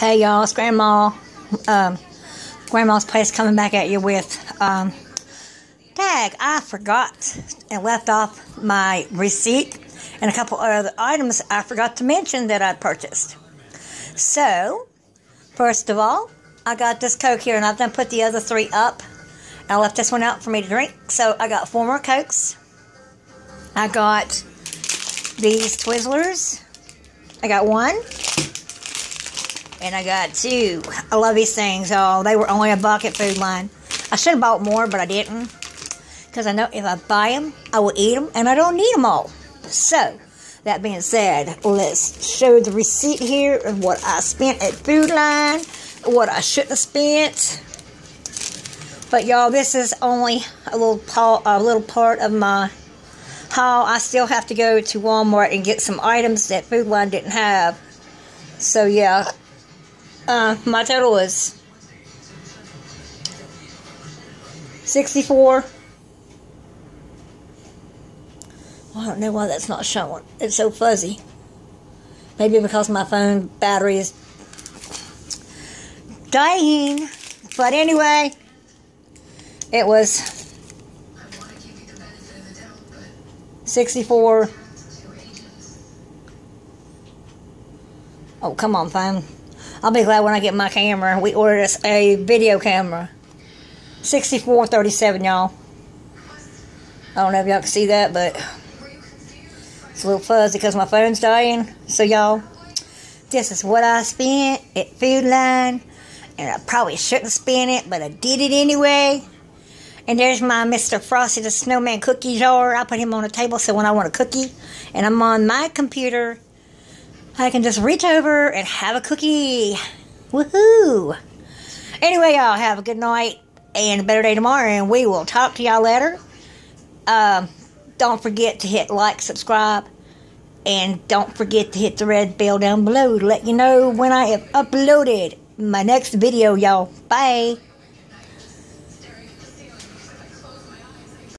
Hey y'all, it's Grandma. Um, Grandma's place coming back at you with um, tag. I forgot and left off my receipt and a couple other items I forgot to mention that I purchased. So, first of all, I got this Coke here and I've done put the other three up. I left this one out for me to drink. So I got four more Cokes. I got these Twizzlers. I got one. And I got two. I love these things. Oh, they were only a buck at Food Lion. I should have bought more, but I didn't. Because I know if I buy them, I will eat them, and I don't need them all. So, that being said, let's show the receipt here of what I spent at Food Lion, what I shouldn't have spent. But y'all, this is only a little part, a little part of my haul. I still have to go to Walmart and get some items that Food Lion didn't have. So yeah, uh, is 64. I don't know why that's not showing. It's so fuzzy. Maybe because my phone battery is dying. But anyway, it was 64. Oh, come on, phone. I'll be glad when I get my camera. We ordered us a video camera. 6437, y'all. I don't know if y'all can see that, but it's a little fuzzy because my phone's dying. So, y'all, this is what I spent at Food Lion. And I probably shouldn't spend it, but I did it anyway. And there's my Mr. Frosty the Snowman cookie jar. I put him on a table so when I want a cookie and I'm on my computer, I can just reach over and have a cookie. Woohoo! Anyway, y'all have a good night and a better day tomorrow, and we will talk to y'all later. Um, don't forget to hit like, subscribe, and don't forget to hit the red bell down below to let you know when I have uploaded my next video, y'all. Bye.